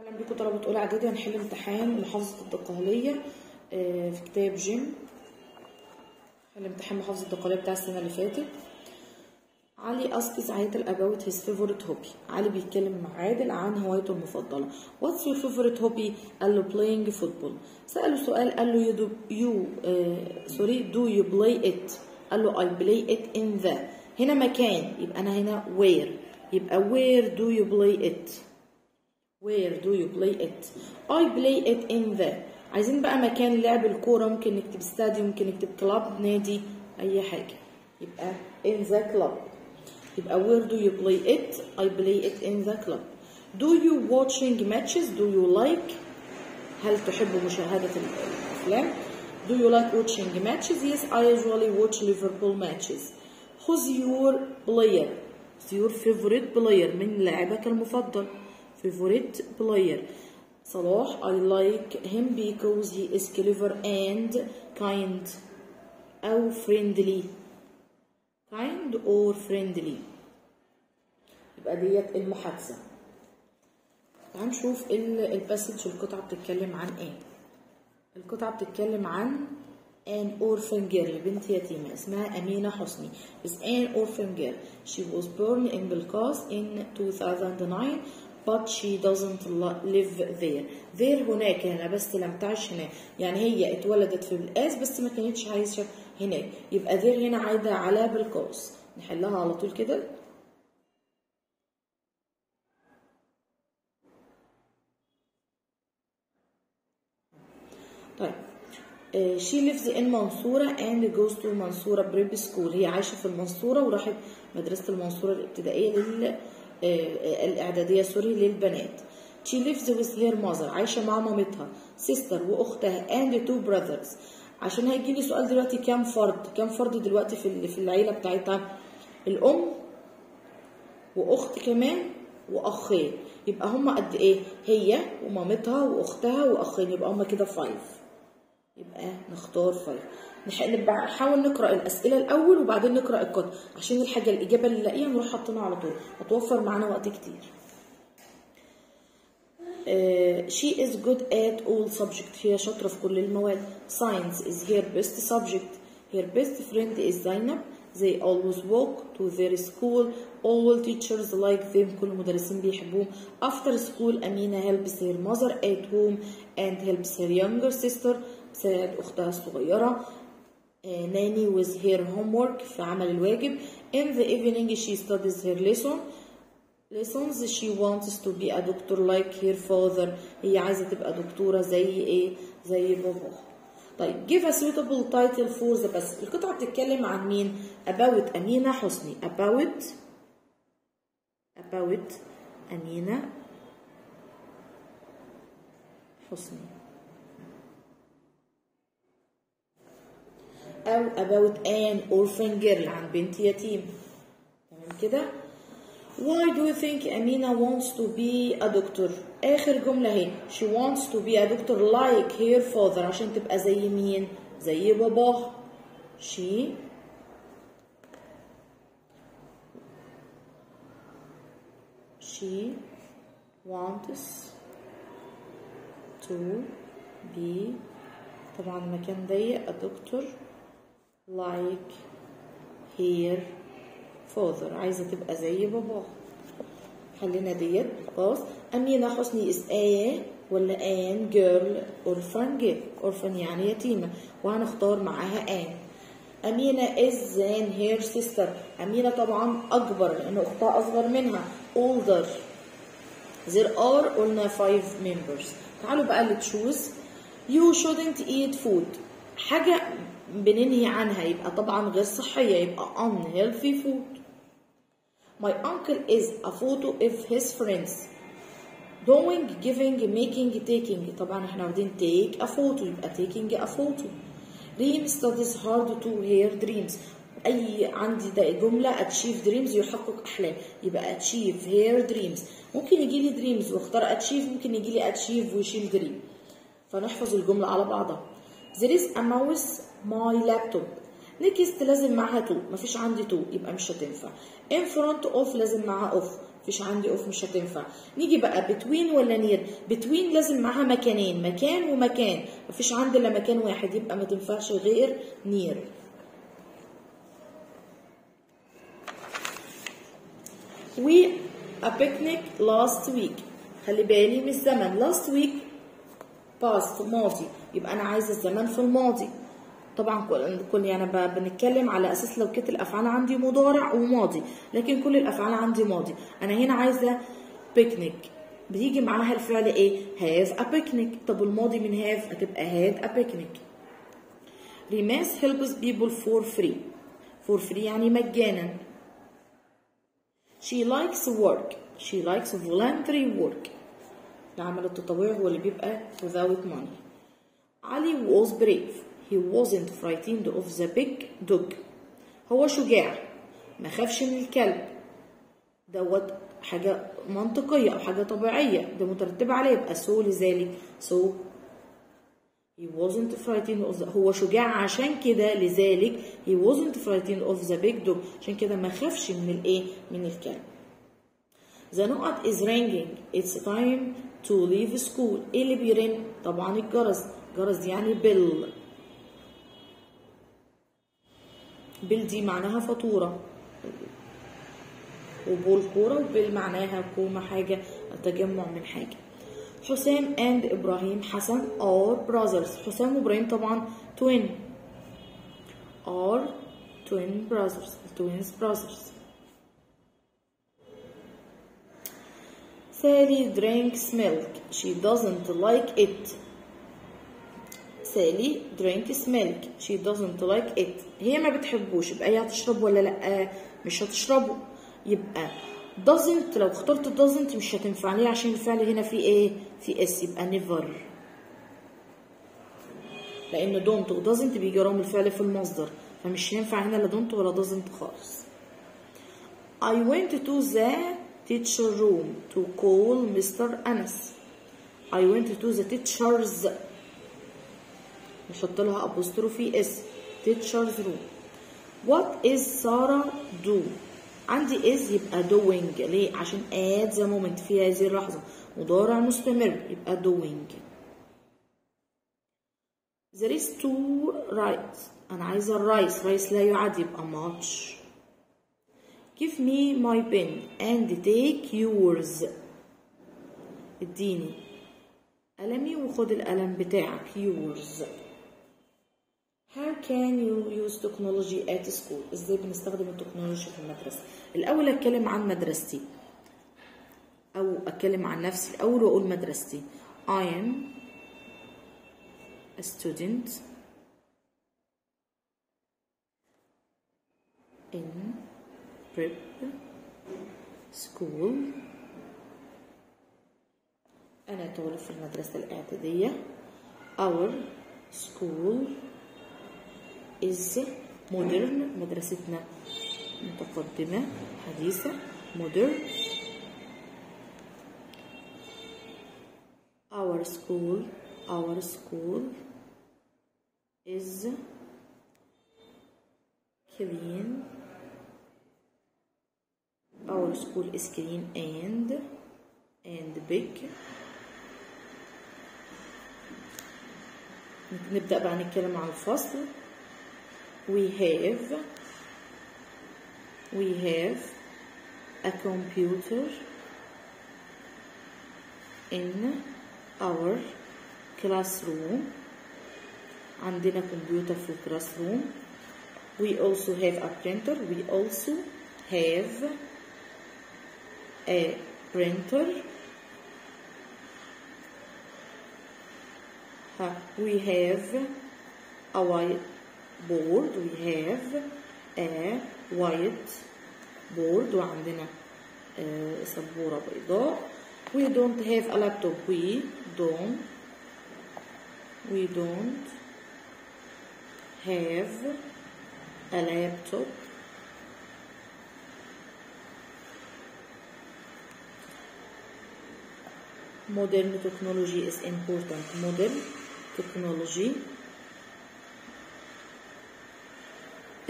أهلا بيكم طلبة أولى إعدادي هنحل امتحان محافظه الدقهلية آه، في كتاب جيم. حل امتحان محافظة الدقهلية بتاع السنة اللي فاتت. علي اسكز عادل about his favorite hobby. علي بيتكلم مع عادل عن هوايته المفضلة. What's your favorite hobby? قال له playing football. سأله سؤال قال له do you uh, sorry do you play it? قال له I play it in the. هنا مكان يبقى أنا هنا where. يبقى where do you play it? Where do you play it? I play it in the عايزين بقى مكان لعب الكورة ممكن نكتب استاديوم ممكن نكتب كلاب نادي أي حاجة يبقى in the club يبقى where do you play it? I play it in the club Do you watching matches? Do you like? هل تحب مشاهدة الأفلام؟ Do you like watching matches? Yes, I usually watch Liverpool matches. Who's your player? Who's your favorite player من لاعبك المفضل؟ Favorite player صلاح I like him because he is clever and kind أو friendly kind or friendly يبقى ديت المحادثة تعال نشوف الباسج القطعة بتتكلم عن إيه القطعة بتتكلم عن an orphan girl بنت يتيمة اسمها أمينة حسني is an orphan girl she was born in Belfast in 2009 but she doesn't live there. There هناك هنا بس لم تعش هناك. يعني هي اتولدت في بلقاس بس ما كانتش عايشة هناك. يبقى there هنا عايدة على بلقاس نحلها على طول كده. طيب. she lives in Mansoura and goes to Mansoura prep school هي عايشة في المنصورة وراحت مدرسة المنصورة الابتدائية لل الإعدادية sorry للبنات. She lives with her mother. عايشة مع مامتها sister وأختها and two brothers. عشان هيجي لي سؤال دلوقتي كام فرد؟ كام فرد دلوقتي في في العيلة بتاعتها؟ الأم وأخت كمان وأخين. يبقى هما قد إيه؟ هي ومامتها وأختها وأخين. يبقى هما كده five يبقى نختار five نحاول نقرا الاسئله الأول وبعدين نقرا الكتب عشان الحاجة الاجابه اللي نلاقيها نروح حاطينها على طول هتوفر معانا وقت كتير Uh, she is good at all subjects هي شاطرة في كل المواد science is her best subject her best friend is Zainab they always walk to their school all teachers like them كل المدرسين بيحبوهم after school أمينة helps her mother at home and helps her younger sister تساعد أختها الصغيرة ناني with her homework في عمل الواجب in the evening she studies her lesson lessons she wants to be a doctor like her father هي عايزة تبقى دكتورة زي إيه زي باباها طيب give a suitable title for the passage القطعة بتتكلم عن مين about أمينة حسني about about أمينة حسني أو about an orphan girl عن بنت يتيم تمام كده Why do you think Amina wants to be a doctor آخر جملة اهي she wants to be a doctor like her father عشان تبقى زي مين زي باباها she she wants to be طبعا المكان ضيق a doctor like her father عايزة تبقى زي باباها خلينا ديت خلاص. أمينة حسني is a ولا an girl orphan girl orphan يعني يتيمة. وهنختار معاها an أمينة is than her sister. أمينة طبعا أكبر لأن أختها أصغر منها. Older. There are قلنا five members. تعالوا بقى اللي تشوز you shouldn't eat food. حاجة بننهي عنها يبقى طبعا غير صحية يبقى unhealthy food My uncle is a photo of his friends doing, giving, making, taking طبعا إحنا واخدين take a photo يبقى taking a photo Reem studies hard to her dreams أي عندي ده جملة achieve dreams يحقق أحلام يبقى achieve her dreams ممكن يجي لي dreams واختار achieve ممكن يجي لي achieve ويشيل dream فنحفظ الجملة على بعضها There is a mouse my laptop. Next لازم معاها to مفيش عندي to يبقى مش هتنفع. In front of لازم معاها of مفيش عندي of مش هتنفع. نيجي بقى between ولا near between لازم معاها مكانين. مكان ومكان. مفيش عندي إلا مكان واحد. يبقى ما تنفعش غير near. We a picnic last week. خلي بالي من الزمن. Last week past ماضي. يبقى أنا عايزة الزمن في الماضي. طبعا كل يعني بنتكلم على أساس لو كانت الأفعال عندي مضارع وماضي لكن كل الأفعال عندي ماضي. أنا هنا عايزة بيكنيك بيجي معاها الفعل إيه؟ have a picnic. طب الماضي من have هتبقى had a picnic. ريماس helps people for free. For free يعني مجانا. She likes work. She likes voluntary work. العمل التطوعي هو اللي بيبقى without money. علي was brave. He wasn't frightened of the big dog. هو شجاع ما خافش من الكلب دوت حاجة منطقية أو حاجة طبيعية ده مترتبة عليه يبقى so لذلك so he wasn't frightened of the هو شجاع عشان كده لذلك he wasn't frightened of the big dog عشان كده ما خافش من الايه من الكلب The نقط is ringing. It's time to leave school. إيه اللي بيرن؟ طبعا الجرس. دي يعني bill. bill دي معناها فاتورة. وبول كورة وبيل معناها كومة حاجة تجمع من حاجة. حسام and إبراهيم حسن are brothers. حسام وإبراهيم طبعا twin. are twin brothers. twins brothers. Sally drinks milk. She doesn't like it. Sally drinks milk. She doesn't like it. هي ما بتحبوش. يبقى هي هتشرب ولا لأ؟ مش هتشربه. يبقى doesn't لو اخترت doesn't مش هتنفع. ليه؟ عشان الفعل هنا فيه إيه؟ في اس يبقى never. لأن don't و doesn't بيجي وراهم الفعل في المصدر. فمش هينفع هنا لا don't ولا doesn't خالص. I went to the teacher room to call Mr. Anas. I went to the teacher's نحط لها apostrophe s teacher's room what is Sara do عندي is يبقى doing ليه؟ عشان at the moment في هذه اللحظة. مضارع مستمر. يبقى doing there is two rice أنا عايزة الرايس رايس لا يعد. يبقى ماتش give me my pen and take yours. اديني. قلمي وخد القلم بتاعك. Yours. How can you use technology at school؟ إزاي بنستخدم التكنولوجيا في المدرسة؟ الأول أتكلم عن مدرستي أو أتكلم عن نفسي الأول وأقول مدرستي. I am a student in prep school أنا طالب في المدرسة الإعدادية our school is modern مدرستنا متقدمة حديثة modern our school our school is clean our school is clean and and big نبدأ بقى نتكلم عن الفصل we have we have a computer in our classroom عندنا كمبيوتر في الكلاس روم we also have a printer we also have a printer Ha, we have a white board we have a white board وعندنا آه، سبورة بيضاء we don't have a laptop we don't we don't have a laptop modern technology is important modern technology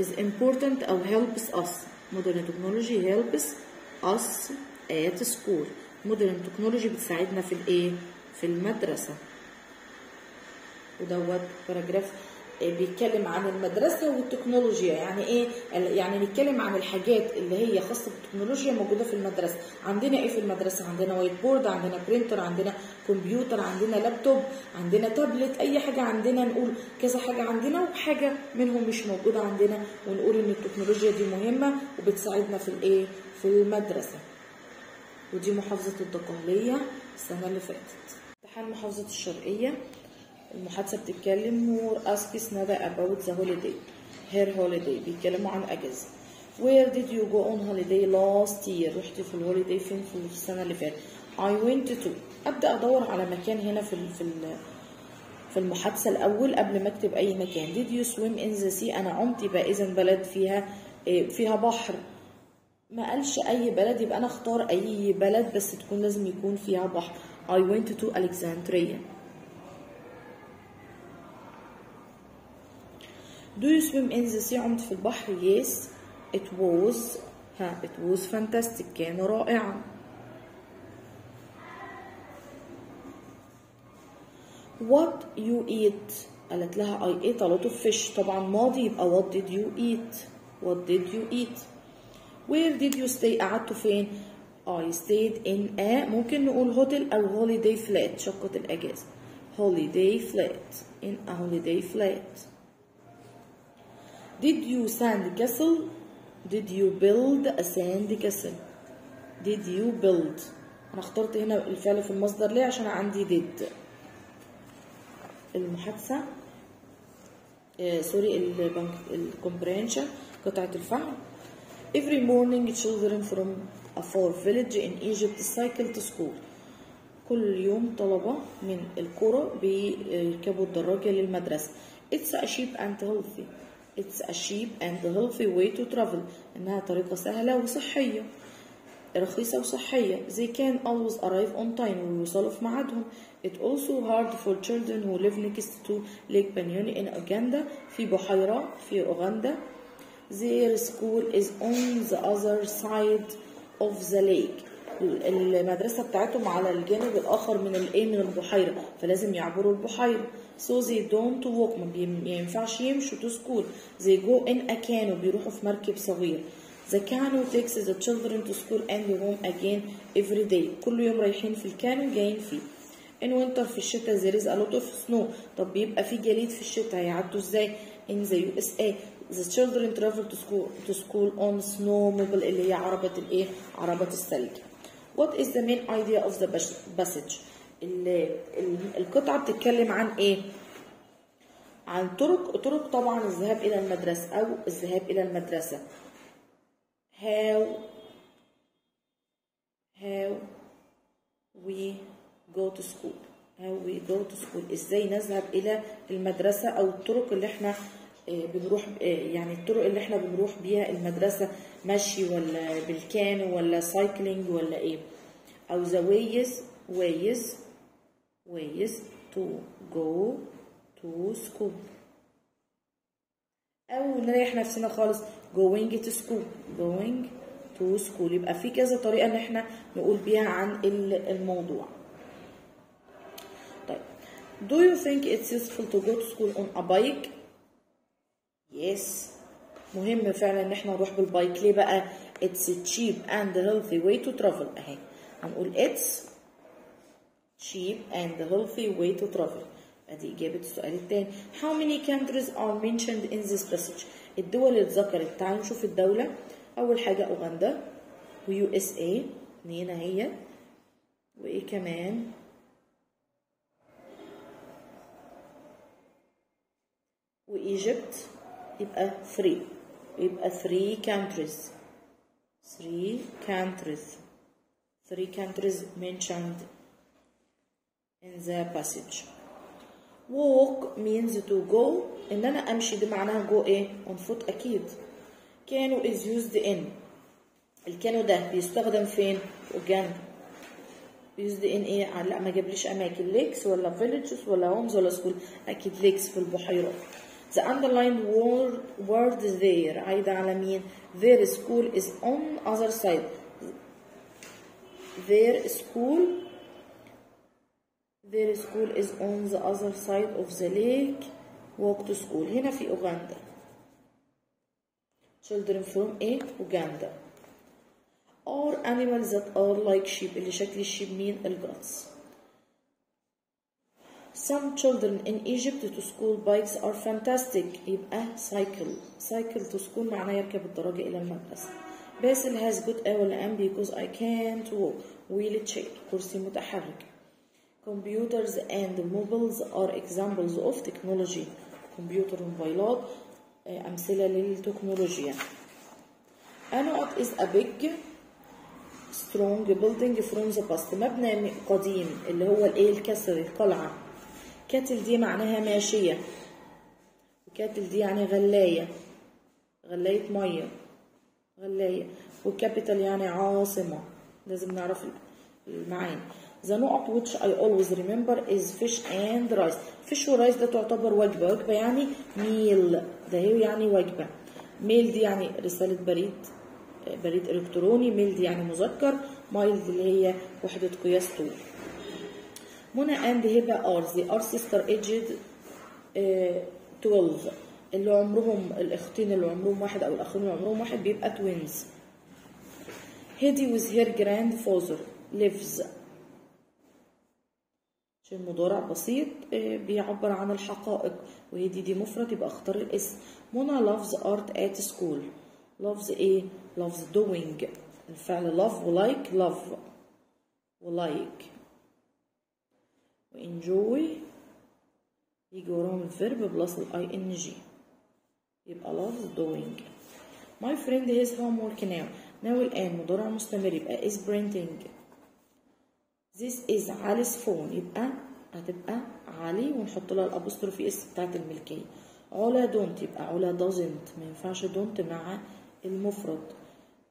is important أو helps us modern technology helps us at school modern technology بتساعدنا في الايه في المدرسة ودوت paragraph بيتكلم عن المدرسة والتكنولوجيا. يعني إيه؟ يعني نتكلم عن الحاجات اللي هي خاصة بالتكنولوجيا موجودة في المدرسة. عندنا إيه في المدرسة؟ عندنا whiteboard عندنا printer عندنا كمبيوتر عندنا لابتوب عندنا تابلت أي حاجة عندنا نقول كذا حاجة عندنا وحاجة منهم مش موجودة عندنا ونقول إن التكنولوجيا دي مهمة وبتساعدنا في الإيه؟ في المدرسة. ودي محافظة الدقهلية السنة اللي فاتت. امتحان محافظة الشرقية. المحادثة بتتكلم مور asks ندى about the holiday her holiday بيتكلموا عن أجازة Where did you go on holiday last year رحت في الهوليداي فين؟ في السنة اللي فاتت. I went to أبدأ أدور على مكان هنا في في في المحادثة الأول قبل ما أكتب أي مكان. Did you swim in the sea أنا عمت يبقى إذا بلد فيها فيها بحر. ما قالش أي بلد يبقى أنا أختار أي بلد بس تكون لازم يكون فيها بحر. I went to Alexandria. Do you swim in the sea عمت في البحر Yes it was ها it was fantastic كان رائعا What you eat قالت لها I ate a lot of fish طبعا ماضي يبقى what did you eat What did you eat Where did you stay قعدتوا فين I stayed in a ممكن نقول هوتيل أو holiday flat شقة الأجازة holiday flat in a holiday flat Did you sand castle? Did you build a sand castle? Did you build? أنا اخترت هنا الفعل في المصدر ليه؟ عشان عندي did. المحادثة آه sorry ال comprehension قطعة الفعل. Every morning children from a far village in Egypt cycle to school. كل يوم طلبة من القرى بيركبوا الدراجة للمدرسة. It's a cheap and healthy. It's a cheap and healthy way to travel. إنها طريقة سهلة وصحية. رخيصة وصحية. They can always arrive on time ويوصلوا في ميعادهم. It also hard for children who live next to Lake Banyoni in Uganda في بحيرة في أوغندا. Their school is on the other side of the lake. المدرسة بتاعتهم على الجانب الآخر من الإيه من البحيرة فلازم يعبروا البحيرة. So they don't walk ما ينفعش يمشوا to school. They go in a canoe بيروحوا في مركب صغير. The canoe takes the children to school and home again every day. كل يوم رايحين في الكانو جايين فيه. In winter في الشتاء there is a lot of snow. طب بيبقى في جليد في الشتاء هيعدوا إزاي؟ In the USA the children travel to school to school on snowmobile اللي هي عربة الايه عربة الثلج. What is the main idea of the passage? القطعة بتتكلم عن إيه؟ عن طرق طرق طبعا الذهاب إلى المدرسة أو الذهاب إلى المدرسة. How how we go to school. How we go to school. إزاي نذهب إلى المدرسة أو الطرق اللي إحنا بنروح يعني الطرق اللي إحنا بنروح بيها المدرسة. مشي ولا بالكانو ولا سايكلينج ولا إيه أو the ways ways ways to go to school أو نريح نفسنا خالص going to school going to school يبقى في كذا طريقة ان إحنا نقول بيها عن الموضوع طيب do you think it's useful to go to school on a bike yes مهم فعلا إن إحنا نروح بالبايك. ليه بقى؟ A cheap and healthy way to travel. أهي. هنقول it's cheap and healthy way to travel. أدي إجابة السؤال الثاني how many countries are mentioned in this passage? الدول اللي اتذكرت. تعالوا نشوف الدولة. أول حاجة أوغندا ويو إس اي اتنين اهي وإيه كمان؟ و Egypt. يبقى 3 يبقى 3 countries. 3 countries. 3 countries mentioned in the passage. Walk means to go. إن أنا أمشي ده معناها go إيه؟ on foot أكيد. Canoe is used in. الكانو ده بيستخدم فين؟ اوجندا used in إيه؟ لا ما جابليش أماكن. lakes ولا villages ولا homes ولا school أكيد ليكس في البحيرات the underlined word word there عايدة على مين their school is on other side their school their school is on the other side of the lake walk to school هنا في أوغندا children from A Uganda are animals that are like sheep اللي شكل الشيب مين الجاتس Some children in Egypt to school bikes are fantastic يبقى cycle cycle to school معناه يركب الدراجة إلى المدرسة باسل has good owl and because I can't walk wheel chair كرسي متحرك computers and mobiles are examples of technology كمبيوتر وموبايلات أمثلة للتكنولوجيا Anuat is a big strong building from the past مبنى قديم اللي هو الايه الكسر القلعة cattle دي معناها ماشية. و kettle دي يعني غلاية. غلاية مية. غلاية. وال capital يعني عاصمة. لازم نعرف المعاني. The نقط which I always remember is fish and rice. Fish و rice ده تعتبر وجبة. وجبة يعني meal. ده هي يعني وجبة. mail دي يعني رسالة بريد. بريد إلكتروني. male دي يعني مذكر. mile دي اللي هي وحدة قياس طول منى هبة are they are sister aged uh, 12 اللي عمرهم الأختين اللي عمرهم واحد أو الأخين اللي عمرهم واحد بيبقى twins. هدي with her grandfather lives عشان مضارع بسيط بيعبر عن الحقائق. وهدي دي مفرد يبقى أختار الاسم منى loves art at school. Loves إيه loves doing. الفعل love و like love. و like و enjoy. يجي وراهم ال verb plus ال ing يبقى loves doing. My friend has homework now. Now الآن مضارع مستمر. يبقى is printing. This is Ali's phone. يبقى هتبقى علي ونحط لها ال apostrophe s بتاعت الملكية. علا don't يبقى علا doesn't. ما ينفعش don't مع المفرد.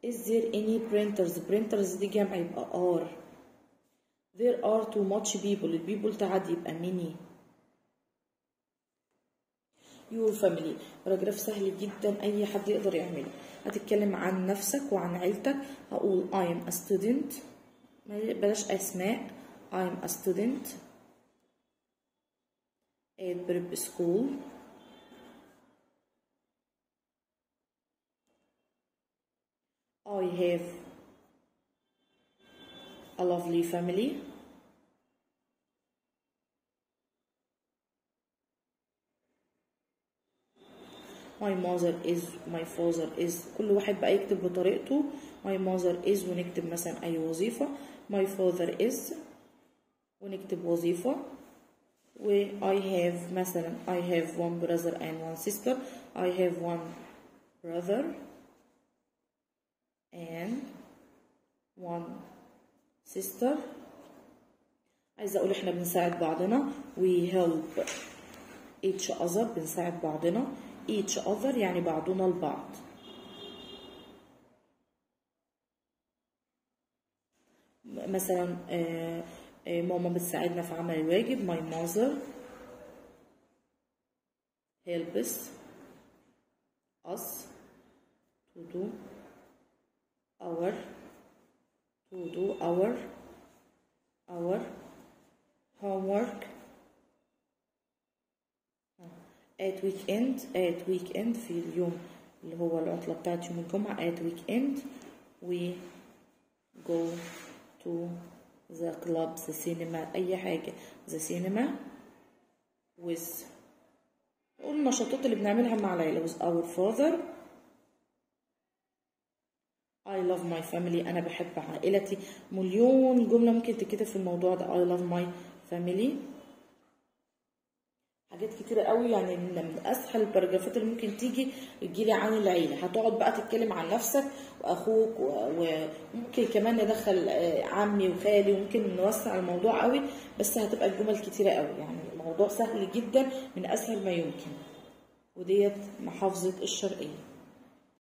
Is there any printers? Printers دي جمع. يبقى are There are too much people ال people تعدي يبقى many Your family paragraph سهل جدا أي حد يقدر يعمله هتتكلم عن نفسك وعن عيلتك هقول I'm a student بلاش أسماء I'm a student at prep school I have a lovely family my mother is my father is كل واحد بقى يكتب بطريقته my mother is ونكتب مثلا أي وظيفة my father is ونكتب وظيفة و I have مثلا I have one brother and one sister I have one brother and one sister عايزة أقول إحنا بنساعد بعضنا we help each other بنساعد بعضنا Each other يعني بعضنا البعض مثلا آه ماما بتساعدنا في عمل الواجب my mother helps us to do our to do our our homework at weekend at weekend في اليوم اللي هو العطلة بتاعت يوم الجمعة at weekend we go to the club the cinema أي حاجة the cinema with النشاطات اللي بنعملها مع العيلة with our father. I love my family أنا بحب عائلتي. مليون جملة ممكن تتكتب في الموضوع ده. I love my family. حاجات كتيرة قوي يعني من أسهل الباراجرافات اللي ممكن تيجي تجيلي عن العيلة. هتقعد بقى تتكلم عن نفسك وأخوك وممكن كمان ندخل عمي وخالي وممكن نوسع الموضوع قوي بس هتبقى الجمل كتيرة قوي. يعني الموضوع سهل جدا من أسهل ما يمكن. وديت محافظة الشرقية.